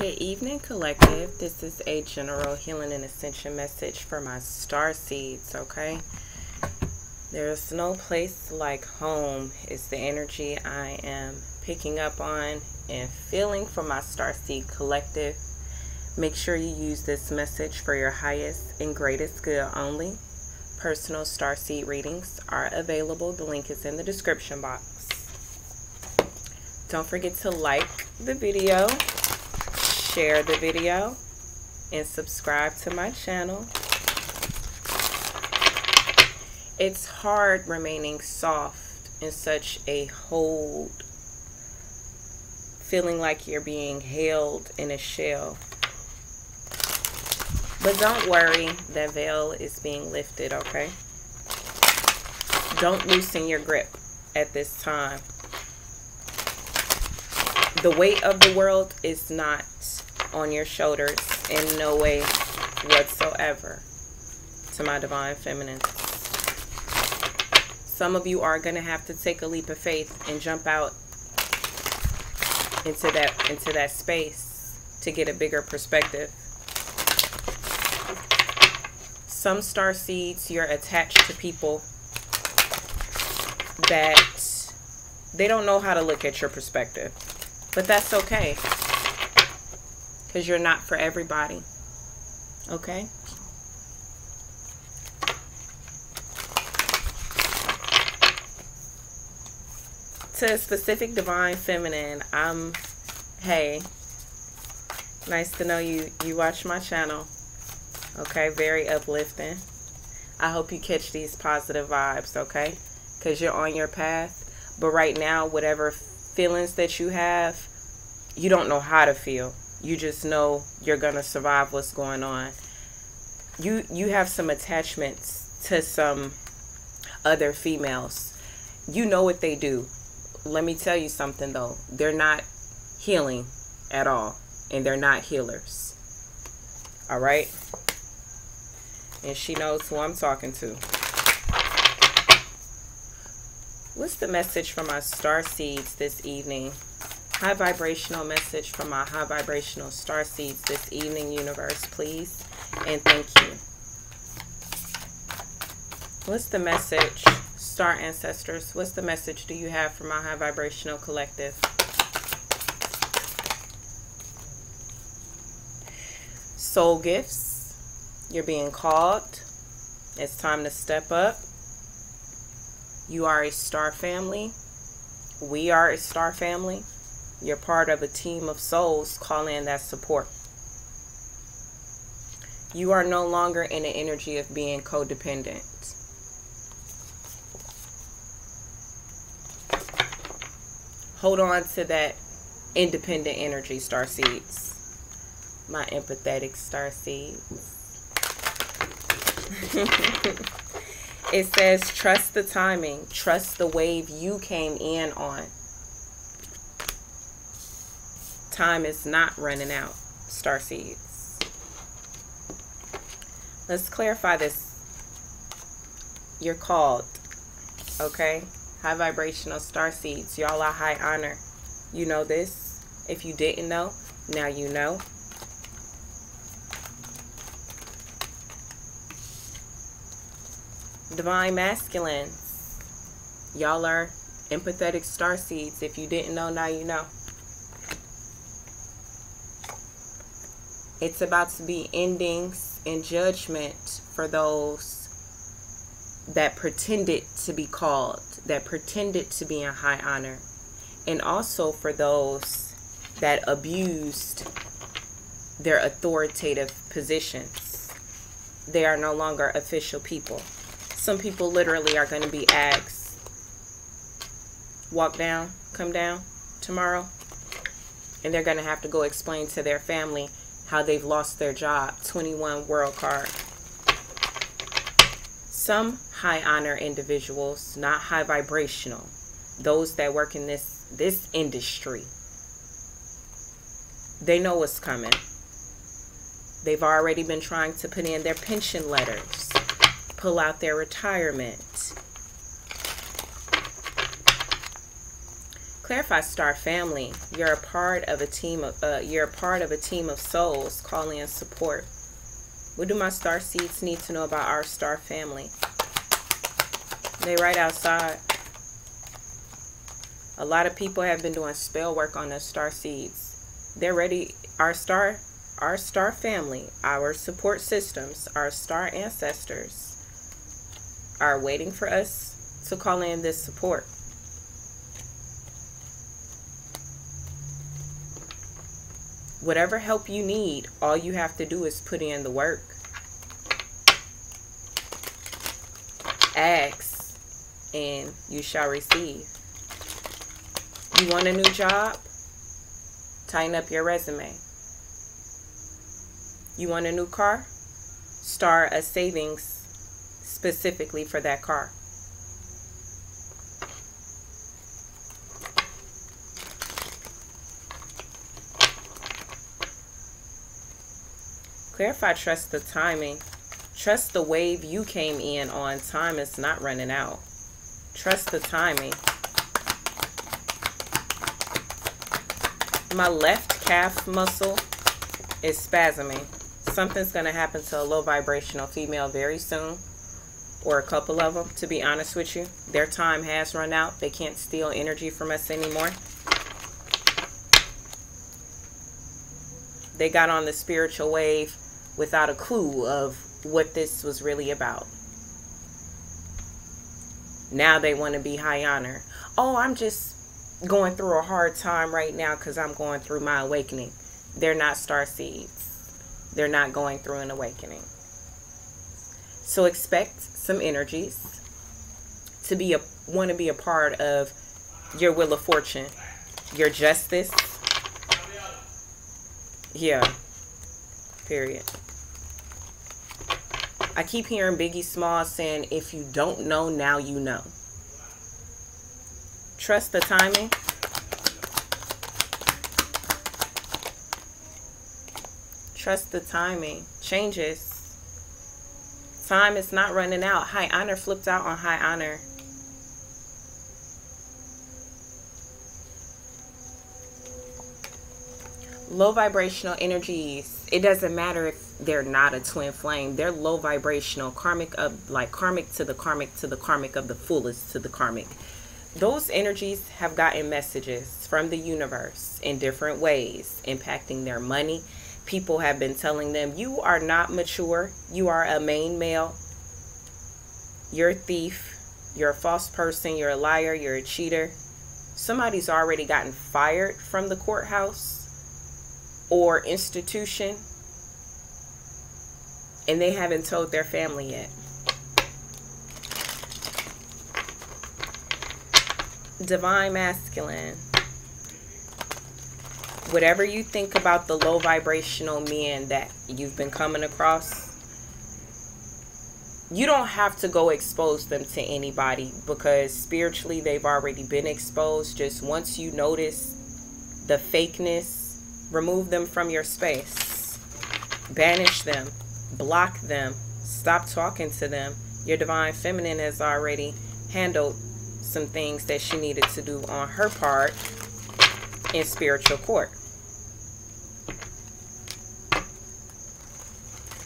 Good evening, collective. This is a general healing and ascension message for my star seeds, okay? There's no place like home, is the energy I am picking up on and feeling for my star seed collective. Make sure you use this message for your highest and greatest good only. Personal star seed readings are available. The link is in the description box. Don't forget to like the video, share the video, and subscribe to my channel. It's hard remaining soft in such a hold, feeling like you're being held in a shell. But don't worry, that veil is being lifted, okay? Don't loosen your grip at this time. The weight of the world is not on your shoulders in no way whatsoever to my divine feminine. Some of you are going to have to take a leap of faith and jump out into that into that space to get a bigger perspective some star seeds, you're attached to people that they don't know how to look at your perspective. But that's okay. Because you're not for everybody. Okay? To specific divine feminine, I'm, hey, nice to know you, you watch my channel. Okay, very uplifting. I hope you catch these positive vibes, okay? Because you're on your path. But right now, whatever feelings that you have, you don't know how to feel. You just know you're to survive what's going on. You you have some attachments to some other females. You know what they do. Let me tell you something though. They're not healing at all and they're not healers. All right? and she knows who I'm talking to. What's the message from my star seeds this evening? High vibrational message from my high vibrational star seeds this evening, universe, please. And thank you. What's the message, star ancestors? What's the message do you have for my high vibrational collective? Soul gifts you're being called. It's time to step up. You are a star family. We are a star family. You're part of a team of souls. Call in that support. You are no longer in the energy of being codependent. Hold on to that independent energy, star seeds. My empathetic star seeds. it says, trust the timing, trust the wave you came in on. Time is not running out, star seeds. Let's clarify this. You're called, okay? High vibrational star seeds. Y'all are high honor. You know this. If you didn't know, now you know. Divine Masculines. Y'all are empathetic star seeds. If you didn't know, now you know. It's about to be endings and judgment for those that pretended to be called, that pretended to be in high honor, and also for those that abused their authoritative positions. They are no longer official people some people literally are going to be asked, walk down, come down tomorrow. And they're going to have to go explain to their family how they've lost their job. 21 world card. Some high honor individuals, not high vibrational, those that work in this this industry, they know what's coming. They've already been trying to put in their pension letters pull out their retirement. Clarify Star Family. You're a part of a team of uh, you're a part of a team of souls calling in support. What do my star seeds need to know about our star family? They right outside. A lot of people have been doing spell work on the star seeds. They're ready. Our star, our star family, our support systems, our star ancestors are waiting for us to call in this support. Whatever help you need, all you have to do is put in the work. Ask, and you shall receive. You want a new job? Tighten up your resume. You want a new car? Start a savings specifically for that car. Clarify, trust the timing. Trust the wave you came in on. Time is not running out. Trust the timing. My left calf muscle is spasming. Something's going to happen to a low vibrational female very soon, or a couple of them, to be honest with you. Their time has run out. They can't steal energy from us anymore. They got on the spiritual wave without a clue of what this was really about. Now they want to be high honor. Oh, I'm just going through a hard time right now because I'm going through my awakening. They're not star seeds. They're not going through an awakening. So expect some energies to be a want to be a part of your wheel of fortune, your justice. Yeah. Period. I keep hearing Biggie Small saying, if you don't know, now you know. Trust the timing. Trust the timing. Changes. Time is not running out. High honor flipped out on high honor. Low vibrational energies. It doesn't matter if they're not a twin flame. They're low vibrational, karmic of like karmic to the karmic to the karmic of the fullest to the karmic. Those energies have gotten messages from the universe in different ways, impacting their money. People have been telling them, You are not mature. You are a main male. You're a thief. You're a false person. You're a liar. You're a cheater. Somebody's already gotten fired from the courthouse or institution and they haven't told their family yet. Divine Masculine. Whatever you think about the low vibrational men that you've been coming across, you don't have to go expose them to anybody because spiritually they've already been exposed. Just once you notice the fakeness, remove them from your space, banish them block them, stop talking to them. Your divine feminine has already handled some things that she needed to do on her part in spiritual court.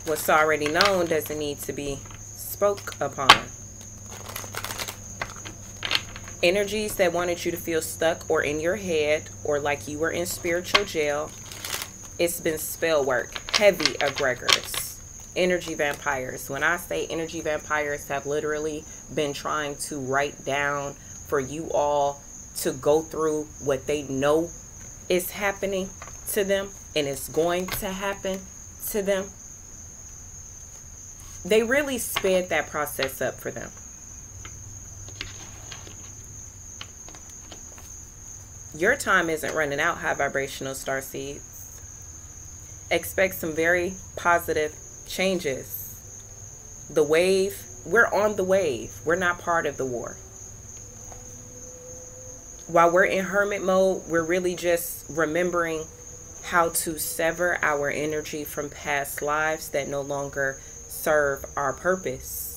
What's already known doesn't need to be spoke upon. Energies that wanted you to feel stuck or in your head or like you were in spiritual jail, it's been spell work, heavy egregores energy vampires. When I say energy vampires have literally been trying to write down for you all to go through what they know is happening to them and it's going to happen to them. They really sped that process up for them. Your time isn't running out, high vibrational star seeds. Expect some very positive changes. The wave, we're on the wave. We're not part of the war. While we're in hermit mode, we're really just remembering how to sever our energy from past lives that no longer serve our purpose.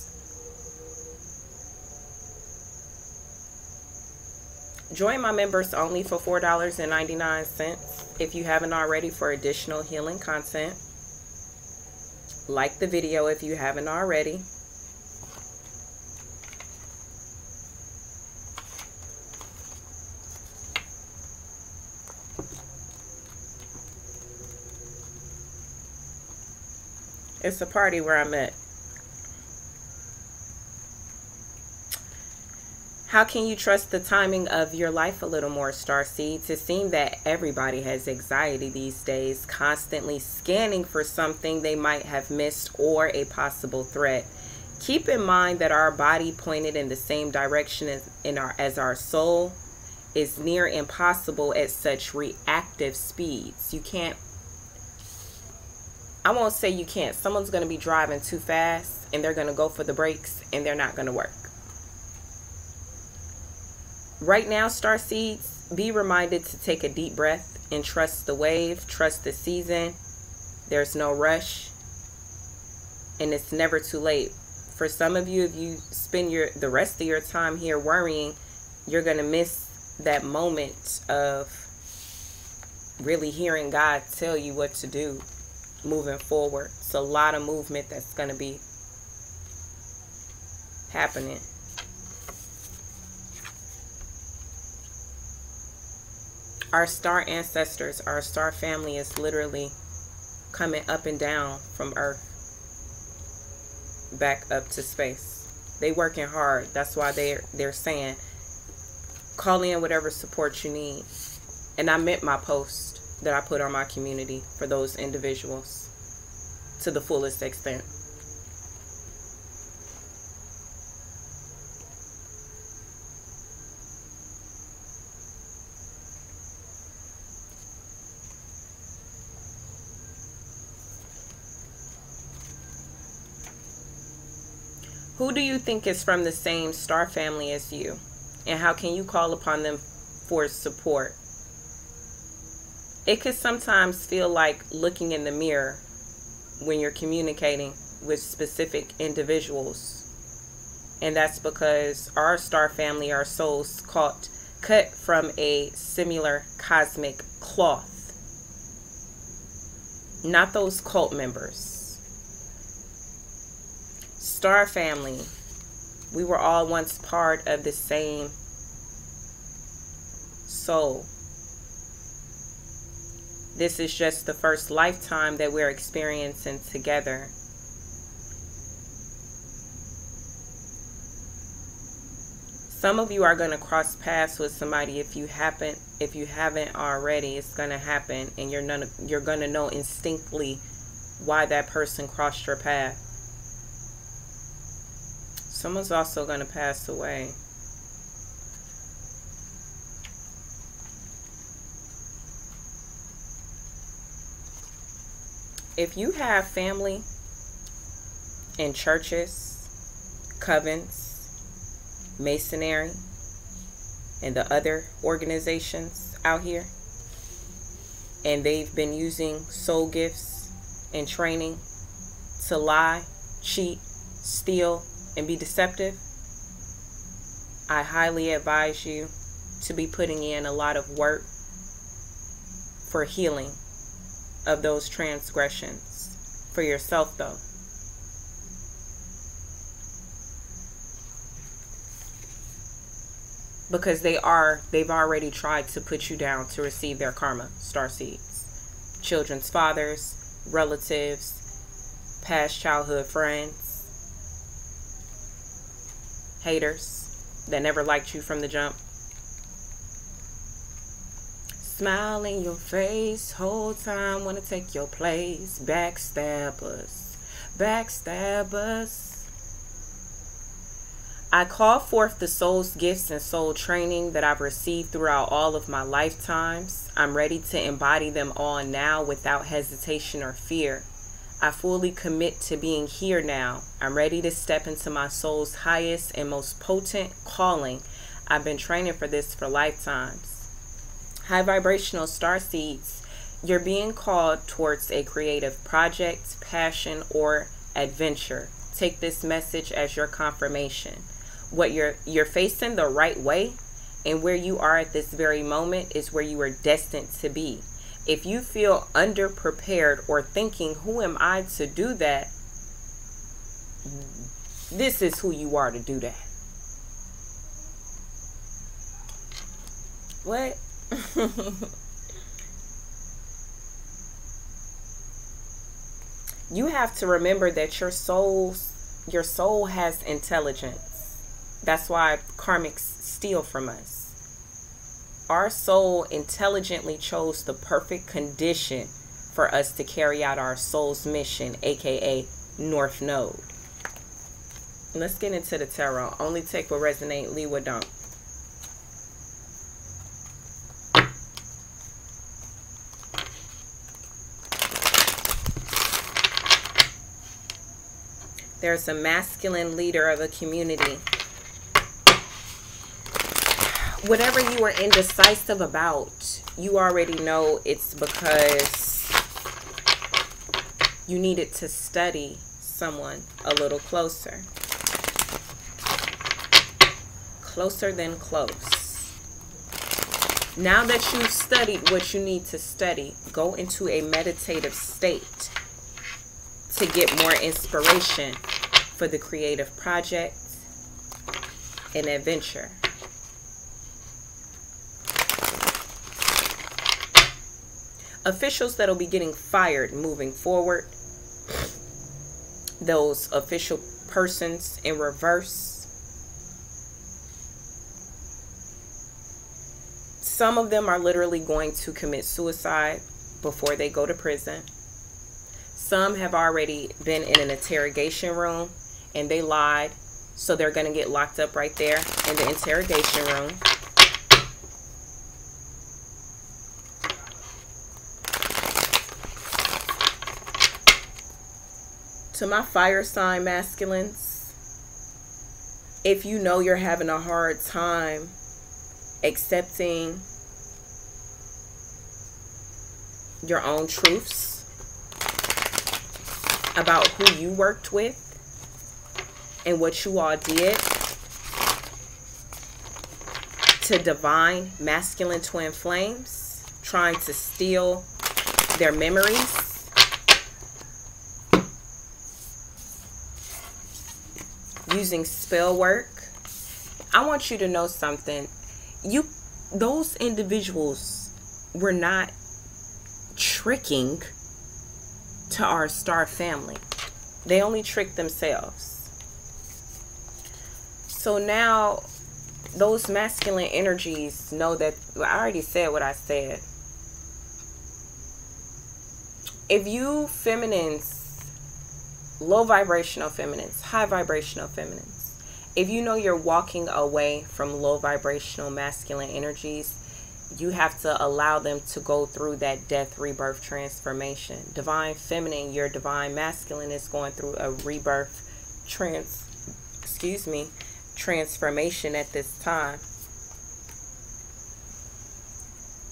Join my members only for $4.99 if you haven't already for additional healing content. Like the video if you haven't already. It's a party where I'm at. How can you trust the timing of your life a little more, Star Seeds? It seems that everybody has anxiety these days, constantly scanning for something they might have missed or a possible threat. Keep in mind that our body pointed in the same direction as, in our, as our soul is near impossible at such reactive speeds. You can't, I won't say you can't. Someone's going to be driving too fast and they're going to go for the brakes and they're not going to work Right now, star seeds, be reminded to take a deep breath and trust the wave, trust the season. There's no rush, and it's never too late. For some of you, if you spend your the rest of your time here worrying, you're gonna miss that moment of really hearing God tell you what to do moving forward. It's a lot of movement that's gonna be happening. Our star ancestors, our star family is literally coming up and down from Earth back up to space. They working hard. That's why they're they're saying call in whatever support you need. And I meant my post that I put on my community for those individuals to the fullest extent. Do you think is from the same star family as you? And how can you call upon them for support? It could sometimes feel like looking in the mirror when you're communicating with specific individuals. And that's because our star family, our souls, caught, cut from a similar cosmic cloth. Not those cult members Star family, we were all once part of the same soul. This is just the first lifetime that we're experiencing together. Some of you are going to cross paths with somebody if you haven't if you haven't already. It's going to happen and you're none, you're going to know instinctively why that person crossed your path. Someone's also going to pass away. If you have family in churches, covens, masonry, and the other organizations out here, and they've been using soul gifts and training to lie, cheat, steal, and be deceptive, I highly advise you to be putting in a lot of work for healing of those transgressions for yourself, though. Because they are, they've already tried to put you down to receive their karma, star seeds. Children's fathers, relatives, past childhood friends haters that never liked you from the jump. Smile in your face, whole time wanna take your place. Backstabbers, backstabbers. I call forth the soul's gifts and soul training that I've received throughout all of my lifetimes. I'm ready to embody them all now without hesitation or fear. I fully commit to being here now. I'm ready to step into my soul's highest and most potent calling. I've been training for this for lifetimes. High vibrational star seeds, you're being called towards a creative project, passion, or adventure. Take this message as your confirmation. What you're you're facing the right way And where you are at this very moment is where you are destined to be. If you feel underprepared or thinking, who am I to do that? This is who you are to do that. What? you have to remember that your soul's your soul has intelligence. That's why karmics steal from us. Our soul intelligently chose the perfect condition for us to carry out our soul's mission, aka North Node. Let's get into the tarot. Only take what resonate, leave what don't. There's a masculine leader of a community. Whatever you are indecisive about, you already know it's because you needed to study someone a little closer. Closer than close. Now that you've studied what you need to study, go into a meditative state to get more inspiration for the creative project and adventure. Officials that'll be getting fired moving forward, those official persons in reverse. Some of them are literally going to commit suicide before they go to prison. Some have already been in an interrogation room and they lied. So they're going to get locked up right there in the interrogation room. To my fire sign masculines, if you know you're having a hard time accepting your own truths about who you worked with and what you all did to divine masculine twin flames, trying to steal their memories. Using spell work. I want you to know something. You those individuals were not tricking to our star family. They only tricked themselves. So now those masculine energies know that I already said what I said. If you feminines, low vibrational feminines, high vibrational feminines, if you know you're walking away from low vibrational masculine energies, you have to allow them to go through that death, rebirth, transformation. Divine feminine, your divine masculine is going through a rebirth, trans, excuse me, transformation at this time.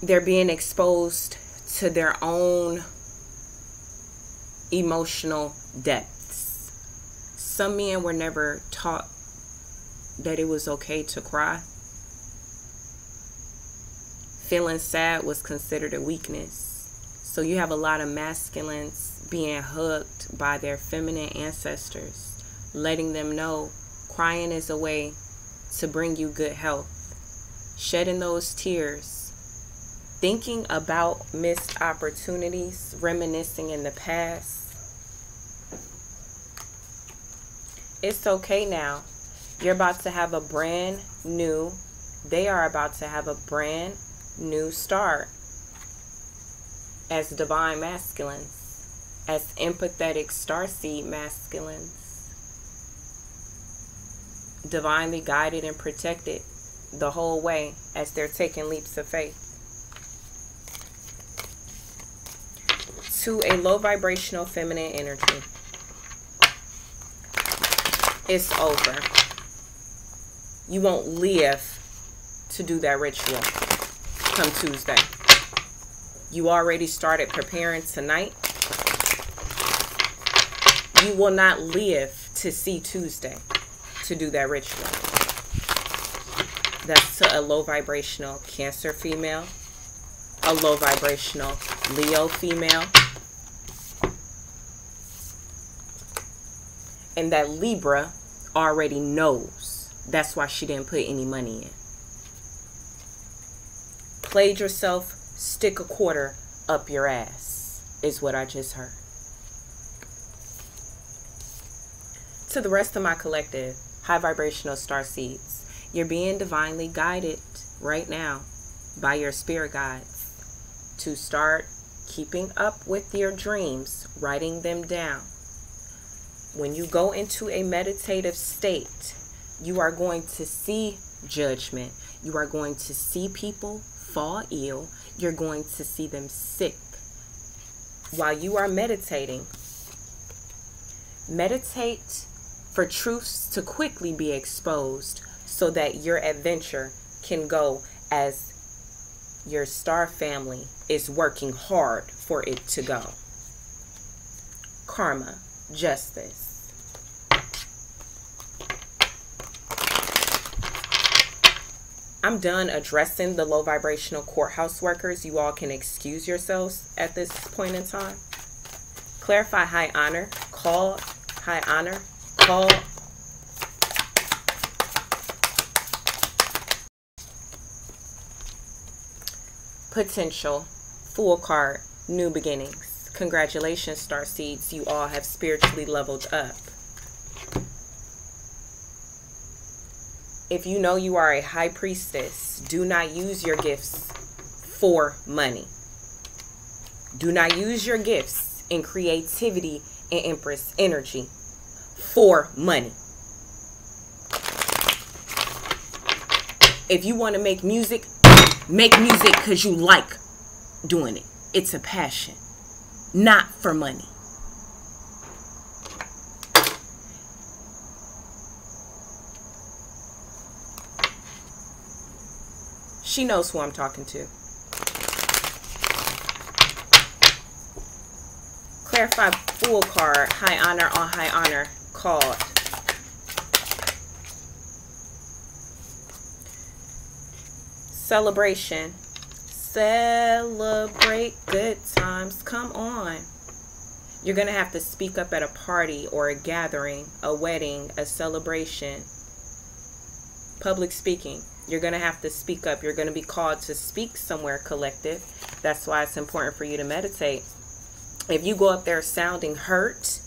They're being exposed to their own emotional depths. Some men were never taught that it was okay to cry. Feeling sad was considered a weakness. So you have a lot of masculines being hugged by their feminine ancestors, letting them know Crying is a way to bring you good health. Shedding those tears, thinking about missed opportunities, reminiscing in the past. It's okay now. You're about to have a brand new, they are about to have a brand new start as divine masculines, as empathetic starseed masculines divinely guided and protected the whole way as they're taking leaps of faith. To a low vibrational feminine energy, it's over. You won't live to do that ritual come Tuesday. You already started preparing tonight. You will not live to see Tuesday to do that ritual. That's to a low vibrational Cancer female, a low vibrational Leo female, and that Libra already knows. That's why she didn't put any money in. Played yourself, stick a quarter up your ass, is what I just heard. To the rest of my collective, high vibrational star seeds, you're being divinely guided right now by your spirit guides to start keeping up with your dreams, writing them down. When you go into a meditative state, you are going to see judgment. You are going to see people fall ill. You're going to see them sick. While you are meditating, meditate for truths to quickly be exposed so that your adventure can go as your star family is working hard for it to go. Karma, justice. I'm done addressing the low vibrational courthouse workers. You all can excuse yourselves at this point in time. Clarify high honor. Call high honor. Call potential Fool card new beginnings congratulations star seeds you all have spiritually leveled up if you know you are a high priestess, do not use your gifts for money. Do not use your gifts in creativity and empress energy for money. If you want to make music, make music because you like doing it. It's a passion, not for money. She knows who I'm talking to. Clarify Fool card. High honor on high honor called. Celebration. Celebrate good times. Come on. You're going to have to speak up at a party or a gathering, a wedding, a celebration. Public speaking you're going to have to speak up. You're going to be called to speak somewhere collective. That's why it's important for you to meditate. If you go up there sounding hurt,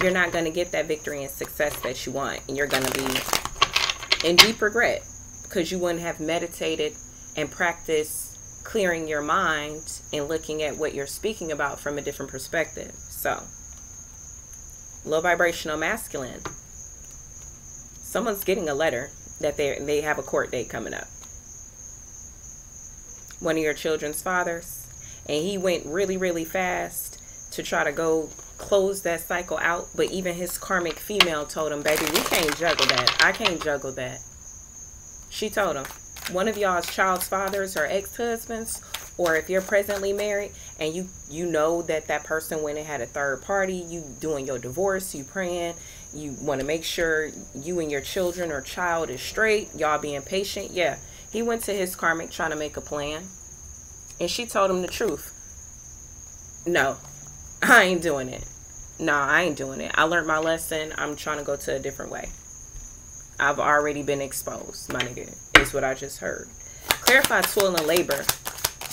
you're not going to get that victory and success that you want. And you're going to be in deep regret because you wouldn't have meditated and practiced clearing your mind and looking at what you're speaking about from a different perspective. So, low vibrational masculine. Someone's getting a letter that they they have a court date coming up. One of your children's fathers, and he went really really fast to try to go close that cycle out. But even his karmic female told him, "Baby, we can't juggle that. I can't juggle that." She told him, "One of y'all's child's fathers or ex-husbands or if you're presently married and you you know that that person went and had a third party you doing your divorce you praying you want to make sure you and your children or child is straight y'all being patient yeah. He went to his karmic trying to make a plan and she told him the truth. No i ain't doing it. No i ain't doing it. I learned my lesson. I'm trying to go to a different way. I've already been exposed my nigga is what i just heard. Clarify toil and labor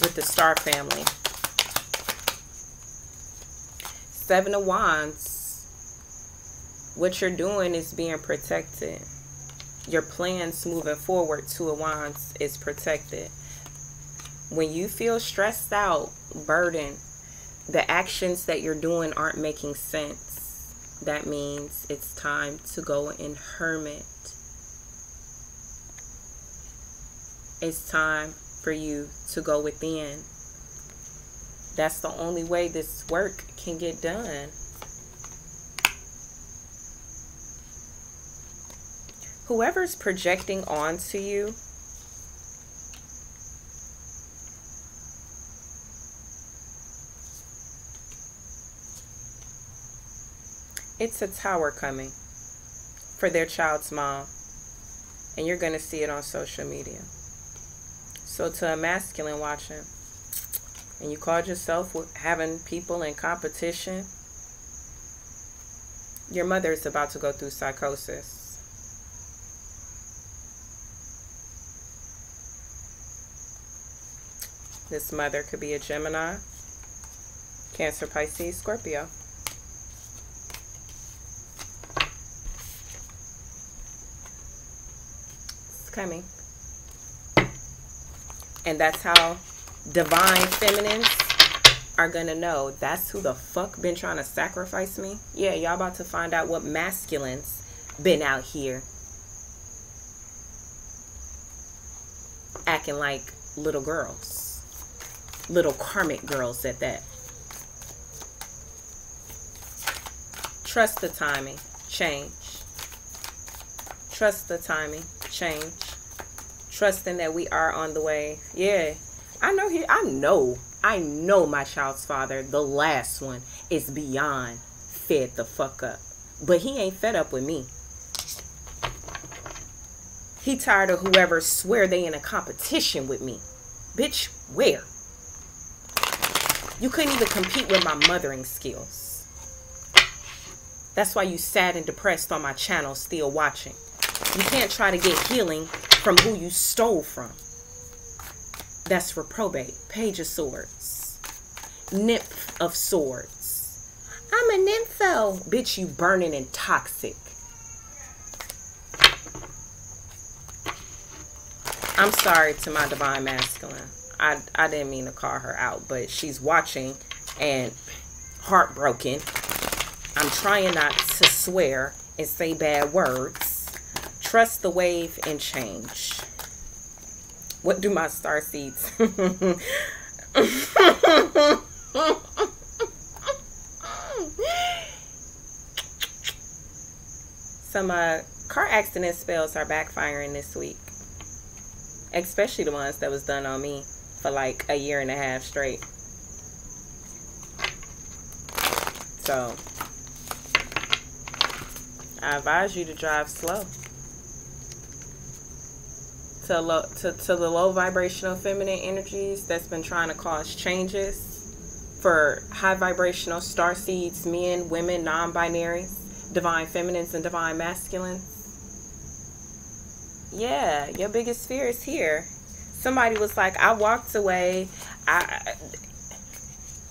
with the Star family. Seven of Wands. What you're doing is being protected. Your plans moving forward, Two of Wands, is protected. When you feel stressed out, burdened, the actions that you're doing aren't making sense. That means it's time to go in hermit. It's time for you to go within. That's the only way this work can get done. Whoever's projecting onto you, it's a tower coming for their child's mom. And you're going to see it on social media. So to a masculine watching, and you called yourself having people in competition, your mother is about to go through psychosis. This mother could be a Gemini, Cancer, Pisces, Scorpio. It's coming. And that's how divine feminines are gonna know that's who the fuck been trying to sacrifice me. Yeah, y'all about to find out what masculines been out here acting like little girls little karmic girls at that. Trust the timing, change. Trust the timing, change. Trusting that we are on the way. Yeah, I know he. I know. I know my child's father, the last one, is beyond fed the fuck up. But he ain't fed up with me. He tired of whoever swear they in a competition with me. Bitch, where? You couldn't even compete with my mothering skills. That's why you sad and depressed on my channel still watching. You can't try to get healing from who you stole from. That's reprobate. Page of Swords. Nymph of Swords. I'm a nympho. Bitch, you burning and toxic. I'm sorry to my divine masculine. I, I didn't mean to call her out, but she's watching and heartbroken. I'm trying not to swear and say bad words. Trust the wave and change. What do my star seeds? Some uh, car accident spells are backfiring this week, especially the ones that was done on me for like a year and a half straight. So, I advise you to drive slow. To, low, to, to the low vibrational feminine energies that's been trying to cause changes for high vibrational star seeds, men, women, non binaries, divine feminines, and divine masculines. Yeah, your biggest fear is here somebody was like, I walked away. I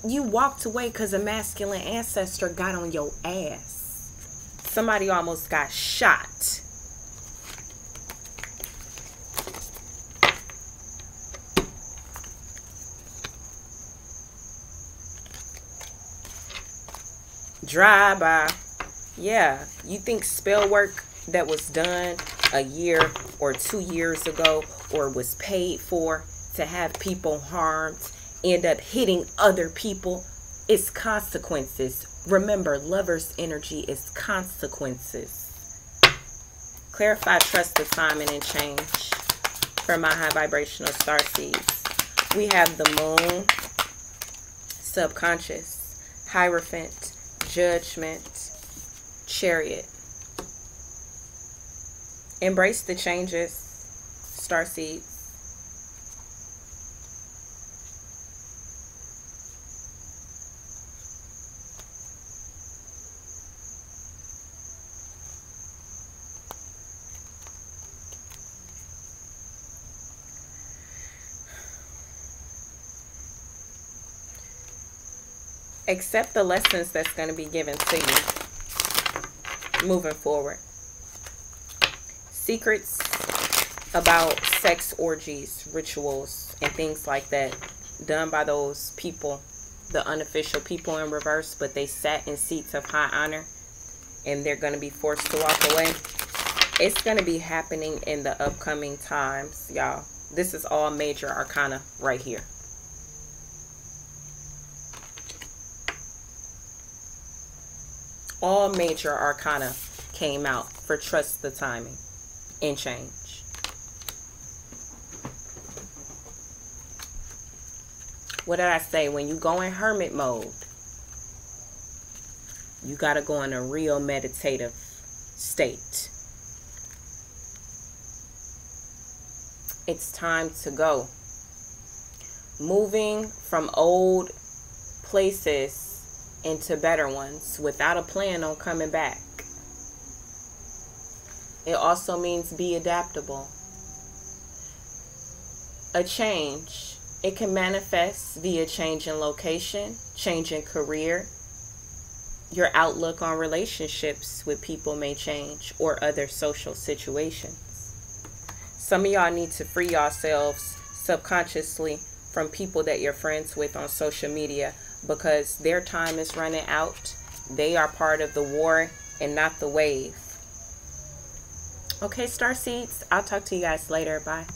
you walked away because a masculine ancestor got on your ass. Somebody almost got shot. Drive by. Yeah, you think spell work that was done a year or two years ago or was paid for to have people harmed end up hitting other people, it's consequences. Remember, lover's energy is consequences. Clarify, trust, timing, and change for my high vibrational star seeds. We have the moon, subconscious, hierophant, judgment, chariot. Embrace the changes star seeds. accept the lessons that's going to be given to you moving forward. Secrets about sex orgies, rituals, and things like that done by those people, the unofficial people in reverse, but they sat in seats of high honor and they're going to be forced to walk away. It's going to be happening in the upcoming times, y'all. This is all major arcana right here. All major arcana came out for trust the timing and change. What did I say? When you go in hermit mode, you got to go in a real meditative state. it's time to go. Moving from old places into better ones without a plan on coming back. It also means be adaptable. A change. It can manifest via change in location, change in career. Your outlook on relationships with people may change or other social situations. Some of y'all need to free yourselves subconsciously from people that you're friends with on social media because their time is running out. They are part of the war and not the wave. Okay, starseeds. I'll talk to you guys later. Bye.